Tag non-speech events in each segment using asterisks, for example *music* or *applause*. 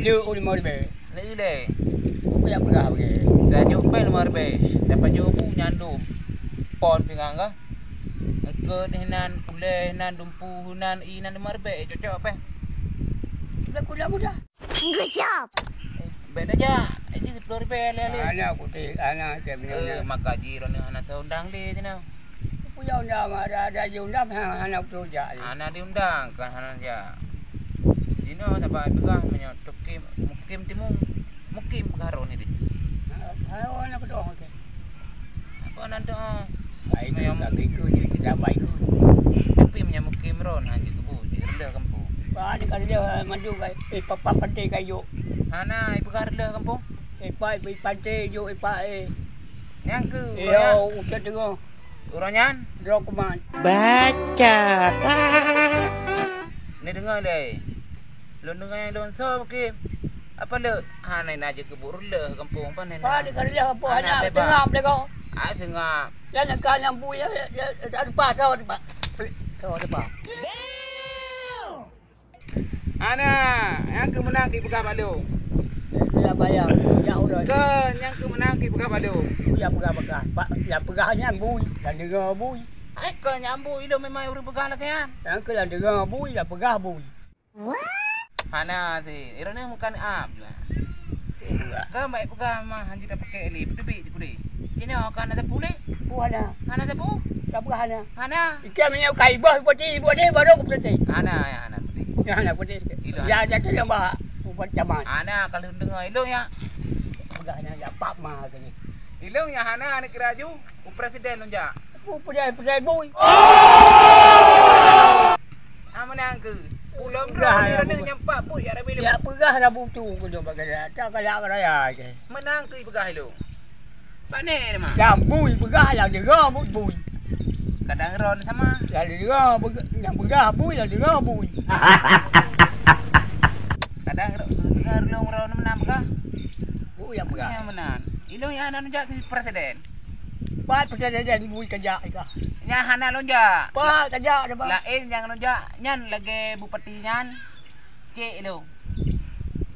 Dia ulama ribe. Lagi deh. Aku yang pernah pergi. Dah jumpa lima ribu. Dapat jubu nyandum. Pon pingang ka. Engke hinan pule hinan dumpu hinan inan lima ribu. Cocok apa? Aku dah mudah. Beda aja. Ini sepuluh ribu lele. Anak aku tik, anak saya punya. Eh, maka jiro ni anak seundang dia je nak. Aku yang undang, ada ada je undang, anak tu je. Anak diundang kan anak dia. Dino sampai pegang punya tukim mukim timu. Mukim karo ni dia. Kalau anak tu orang tu. Apa anak doa? Baik tu, tak ikut je kita baik tu. Tapi punya mukim ron hanya kebu. Rendah kampung. Wah, ni kalau dia maju kai, eh papa pantai kayu. Ana ibu karla kampung. Eh pai pai pantai yo eh pai eh. Yang ke Eh urangnya. yo, ucat dengar. Urangnya Draw kuman. ni dengar le. Lu dengar yang lon so ke. Apa le? Ha nai naje ke buru le kampung pa nai. Ni kalau dia apa anak bebas. tengah mereka. Ah sengah. Yang nak kan yang bu ya, ya ada pas tahu tak. Tahu tak. Ana, yang ke menang ki pegah balu. Ya bayar. Ya udah. Ke yang ke menang ki pegah balu. Ya pegah-pegah. Pak, ya pegahnya bui. Dan dengar bui. Ai ke nyambu ido memang uri pegah lah kan. Yang ke yang dengar bui, ya pegah bui. Ana si, irone mukan am juga. Ke mai pegah mah hanji dah pakai li, betubi je kudi. Ini akan ada pule. Buana. Ana tepu. Tak pegahnya. Ana. Ikan minyak kai bah putih putih baru aku putih. Ana ya ana putih. Ya nak putih. Ilo. Ya ada tu yang bah. Buat zaman. Ana kalau dengar ilung ya. Pegahnya ya pak mah kali. Ilung ya Hana ni keraju. U presiden lunja. Pu putih putih bui. Amanang ke. Pulau Enggak, mrah ni ya, renang bu- nyampak pun ya rabi Ya pegah dah butu ku tu bagai tak kala raya je. Menang ke pegah ilung. Pane ni mah. Ya bui pegah yang dengar bui bui. Kadang ron sama. Yang pegah- yang pegah bui yang dengar bui. Kadang dengar ilung ron menang pegah. Bui yang Pegah pegah. menang. Ilung ya Hana lunja si presiden. Pak putih dia bui kerja ikah. Nya Hana lunja. Pak kerja ada pak. Lain yang lunja. Nyan lagi bupati nyan. Cik ilung.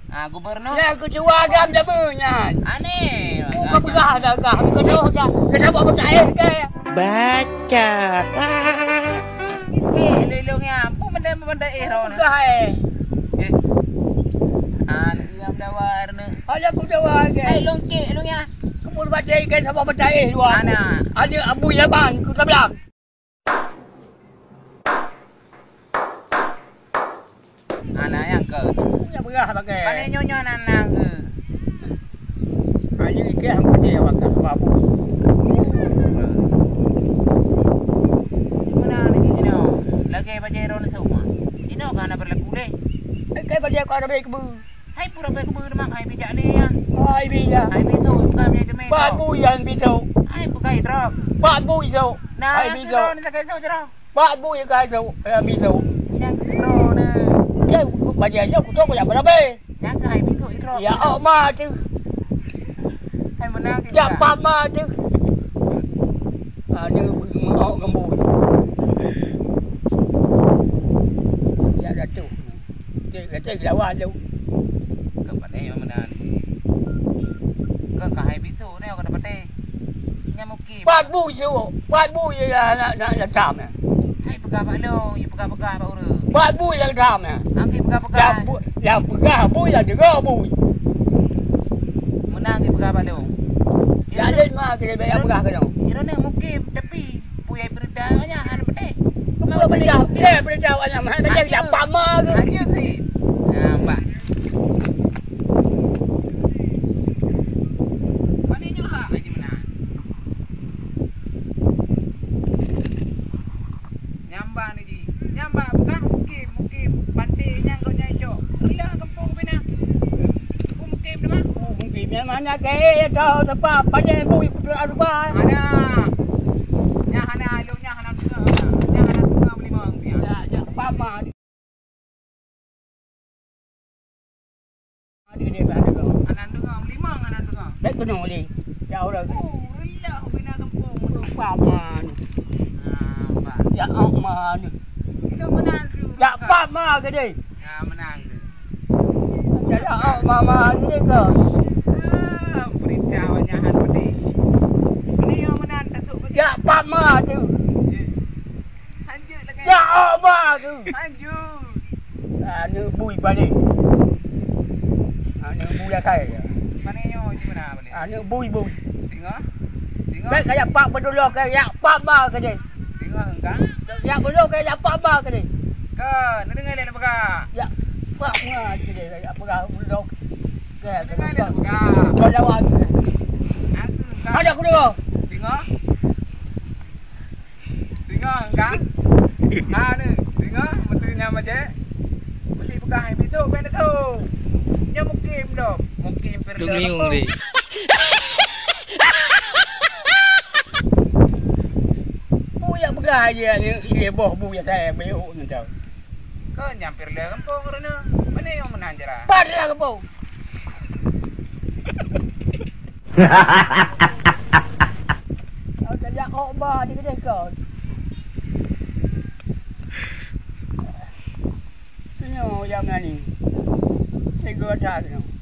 Ah gubernur. Ya ketua agam dia punya. Aneh. Bukan pegah dah kah. Bukan dah kah. Kenapa percaya ke? Cik ilung-ilungnya. Pun benda-benda eh ron. Pegah eh. Ah, diam dah warna. Ada aku jawab ke. Hai long cik longnya. Kamu percaya ke sama percaya dua. Ana. Ada abu yaban ku sebelah. Ana yang ke. Ya pegah pakai. Pane nyonya nana ke. Ini ke yang putih pakai babu. Mana lagi jino? Lagi baca ron semua. Jino kana berlaku deh. Ke pada kau ada baik kebu. Hai pura baik kebu mak hai bijak ni ya. Hai biya. Hai bisu bukan punya demi. Babu yang bisu. Hai bukan drop. Babu isu. Nah, Hai yang bisu. drop ni tak kaiso drop. Babu yang kau isu. Ya bisu. Yang drop ni. Ke baca aja aku tahu yang berapa. Yang ke hai bisu drop. Ya oh ma tu. Hai menang ke. Ya pa ma tu. Ada mau gembu. Ya dah tu. Dia kata lawan tu. Ke pane yang menang ni. Ke ke hai bisu ni kau dapat eh. Nyamuki. Buat bu je. Buat bu je nak nak nak tam. Hai pegah pak long, you pegah-pegah pak ura. Buat bu yang tam. Angki pegah-pegah. Yang bu yang pegah bu yang dengar bu. Menang ke pegah pak long. Ya lain mah kita bayar pegah kena. Iro ni mukim tapi puyai perda banyak han. Kau boleh dah. Dia boleh tahu anak mah dia yang pama ke. Hanya si. Nampak. Mana nyo ha lagi menang. Nyamba ni ji. Nyamba bukan mukim, mukim. Pandai yang kau nyai cok. Hilang kampung Ke sebab pada bui kutu asbah. Ada. Nya hana lu nya hana tengah. Nya hana tengah beli mang dia. Ya, ya, pama. Ada dia ada kau. Anan tengah beli mang anan tengah. Baik kena ni. Ya Allah. Oh, rilah bina kampung tu. Pama ni. Ah, pak. Ya Allah ni. Kita menang tu. Ya pama ke dia? Ya menang tu. Ya Allah ni ke? Ah, berita wanyahan pedih. Ini yang menang tak tu. Ya pama tu. Lanjut lagi. Ya Allah tu. Lanjut. Ah ni bui balik. Ah ni bui saya. Mana yo di mana balik? Ah ni bui bui. Tengok. Tengok. Baik kayak pak berdulu ke ya pama ke dia? Tengok engkang. Ya berdulu ke ya pama ke dia? Kan, dengar dia apa kak? Ya pama ke dia ya apa berdulu. Ke Dengar ke. dia apa kak? Kau jawab. Aku. Ada aku dulu. Tengok. Tengok engkang. Ha ni, tengok betunya macam. Beli bekas *laughs* yang besok ben tu. Nya mukim dah. Mukim perlu. Dung liung ni. Bu ya begah je ni dia boh bu ya saya beuk ni tau. Kau nyampir le kampung kerana. Mana yang menang jera? Pada *laughs* ke bu. Kau jak kau ba di kedai kau. Ni yang mana ni? Tiga tak ni.